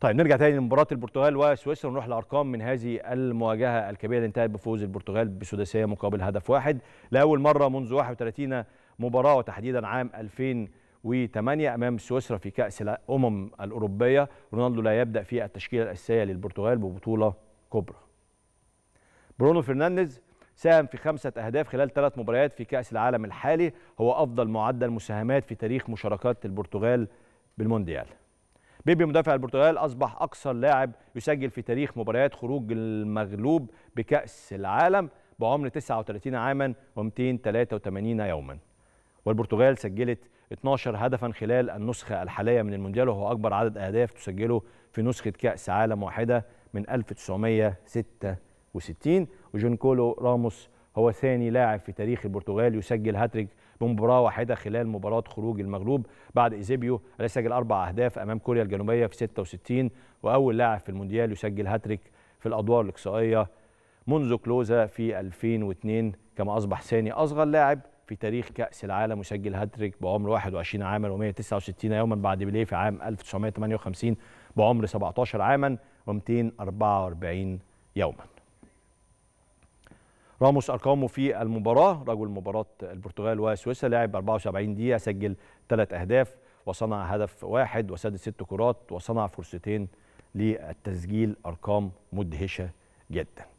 طيب نرجع تاني لمباراة البرتغال وسويسرا. ونروح لأرقام من هذه المواجهة الكبيرة اللي انتهت بفوز البرتغال بسداسية مقابل هدف واحد. لأول مرة منذ 31 مباراة وتحديدا عام 2008 أمام سويسرا في كأس الأمم الأوروبية رونالدو لا يبدأ في التشكيلة الأساسية للبرتغال ببطولة كبرى. برونو فرنانديز ساهم في خمسة أهداف خلال ثلاث مباريات في كأس العالم الحالي. هو أفضل معدل مساهمات في تاريخ مشاركات البرتغال بالمونديال. بيبي مدافع البرتغال أصبح أكثر لاعب يسجل في تاريخ مباريات خروج المغلوب بكأس العالم بعمر 39 عاما و283 يوما. والبرتغال سجلت 12 هدفا خلال النسخة الحالية من المونديال وهو أكبر عدد أهداف تسجله في نسخة كأس عالم واحدة من 1966 وجون كولو راموس هو ثاني لاعب في تاريخ البرتغال يسجل هاتريك بمباراة واحدة خلال مباراة خروج المغلوب بعد إيزيبيو الذي سجل أربع أهداف أمام كوريا الجنوبية في 66 وأول لاعب في المونديال يسجل هاتريك في الأدوار الإقصائية منذ كلوزا في 2002 كما أصبح ثاني أصغر لاعب في تاريخ كأس العالم يسجل هاتريك بعمر 21 عاما و169 يوما بعد بيليه في عام 1958 بعمر 17 عاما و244 يوما. راموس أرقامه في المباراة. رجل مباراة البرتغال وسويسرا لعب 74 دقيقة سجل ثلاث أهداف وصنع هدف واحد وسدد ست كرات وصنع فرصتين للتسجيل أرقام مدهشة جدا.